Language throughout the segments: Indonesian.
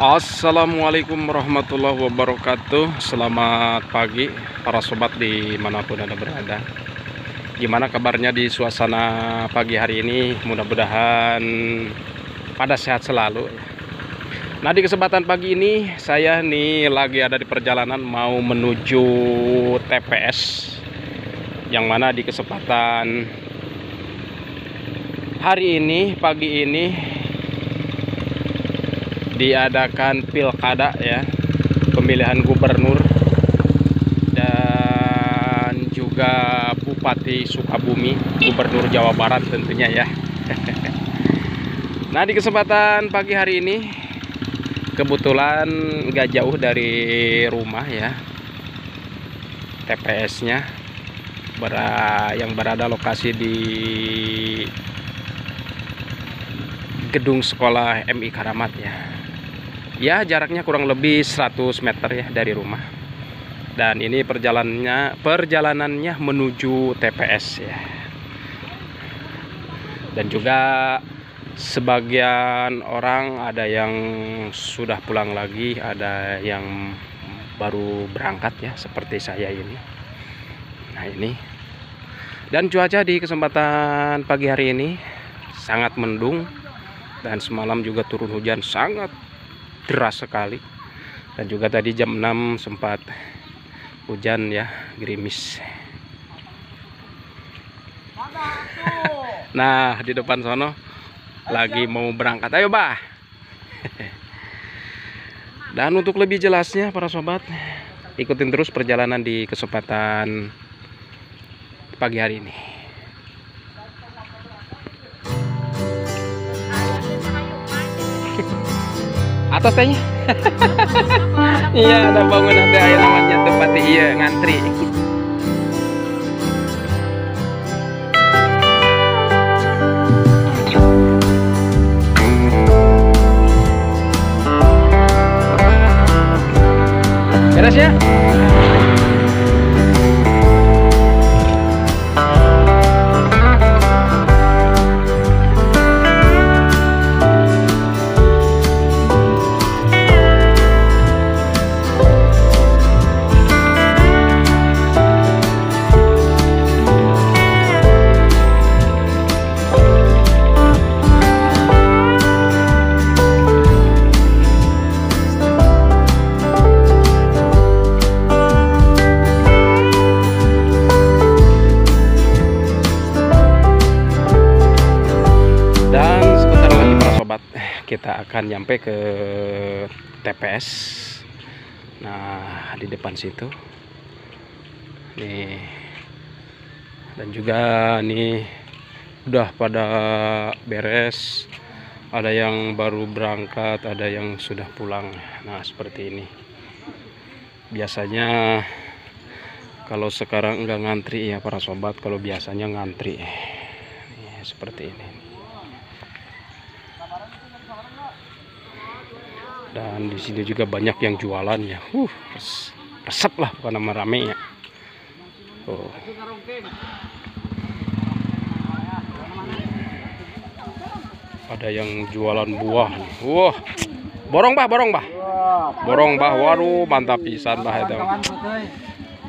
Assalamualaikum warahmatullahi wabarakatuh. Selamat pagi para sobat di mana pun anda berada. Gimana kabarnya di suasana pagi hari ini? Mudah-mudahan pada sehat selalu. Nah di kesempatan pagi ini Saya nih lagi ada di perjalanan Mau menuju TPS Yang mana di kesempatan Hari ini, pagi ini diadakan pilkada ya pemilihan gubernur dan juga Bupati Sukabumi Gubernur Jawa Barat tentunya ya. Nah di kesempatan pagi hari ini kebetulan nggak jauh dari rumah ya TPS nya yang berada lokasi di gedung sekolah MI Karamat ya ya jaraknya kurang lebih 100 meter ya dari rumah. Dan ini perjalanannya perjalanannya menuju TPS ya. Dan juga sebagian orang ada yang sudah pulang lagi ada yang baru berangkat ya seperti saya ini. Nah ini. Dan cuaca di kesempatan pagi hari ini sangat mendung dan semalam juga turun hujan sangat deras sekali. Dan juga tadi jam 6 sempat hujan ya gerimis. Nah di depan sono lagi mau berangkat. Ayo bah. Dan untuk lebih jelasnya para sobat ikutin terus perjalanan di kesempatan pagi hari ini atas tehnya iya ada bangun ada air namanya tempat iya ngantri. Beres ya kita akan nyampe ke TPS nah di depan situ. Nih. Dan juga nih udah pada beres. Ada yang baru berangkat ada yang sudah pulang. Nah seperti ini. Biasanya kalau sekarang enggak ngantri ya para sobat kalau biasanya ngantri. Seperti ini dan di sini juga banyak yang jualan ya. Uh res- resep lah bukan nama rame ya. Oh. ada yang jualan buah nih. wah borong bah borong bah. Borong bah waduh mantap pisan bah itu.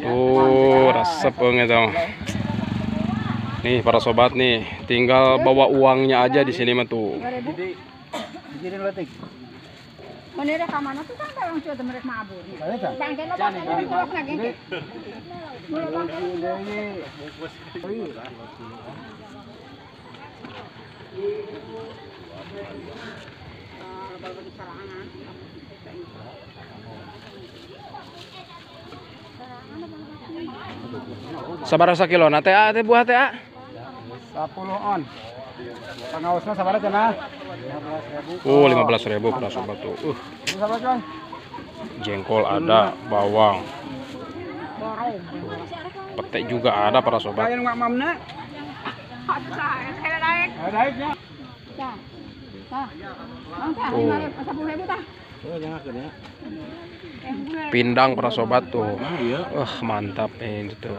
Tuh resep banget itu. Nih para sobat nih tinggal bawa uangnya aja di sini mah tuh Menire ka mana tuh sampai orang sudah mereka mabur. Bangke lo bangke lo lo kena gengke. Mulo bangke. sabar kilo nate ah teh buah teh ah 10 on. Pengausnya sabar aja nah. Oh, 15.000 para sobat tuh. Uh. Jengkol ada, bawang, petek juga ada para sobat. Oh. Oh. Eh. Pindang para sobat tuh. Wah, mantap ini tuh.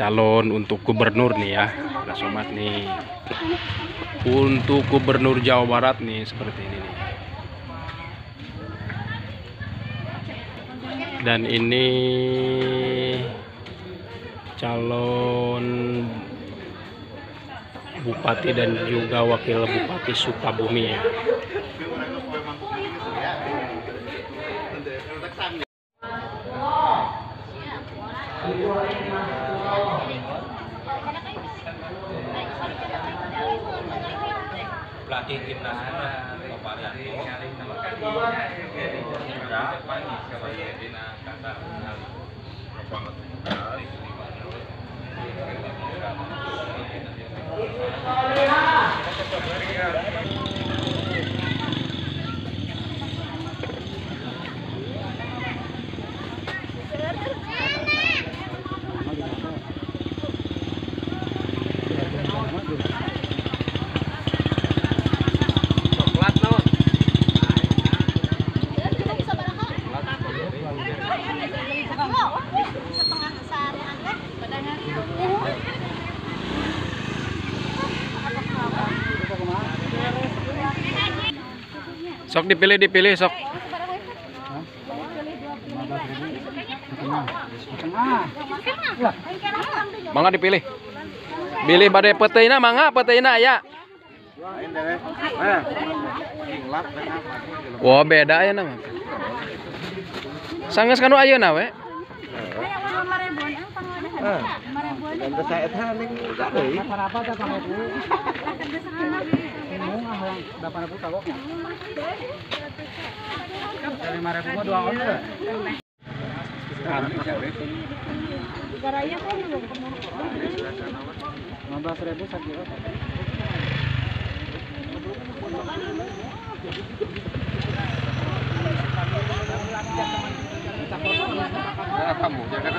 Calon untuk gubernur nih ya, para sobat nih. Untuk gubernur Jawa Barat nih seperti ini nih. Dan ini calon bupati dan juga wakil bupati Sukabumi ya. Pelatih timnas Bapak Yanti Sok dipilih dipilih sok. Mangga dipilih. Pilih badai peteina mangga peteina aya. Wah beda ya nama. Sanggeus kanu ayeuna we. Dan saya eta ning enggak deui. Apa teh kang itu? Bingung ah yang 80 tawok. Dari 5000 mah dua on teh. Garaya kan belum 15.000 sakira. Kamu jaga